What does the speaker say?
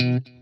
Mm-hmm.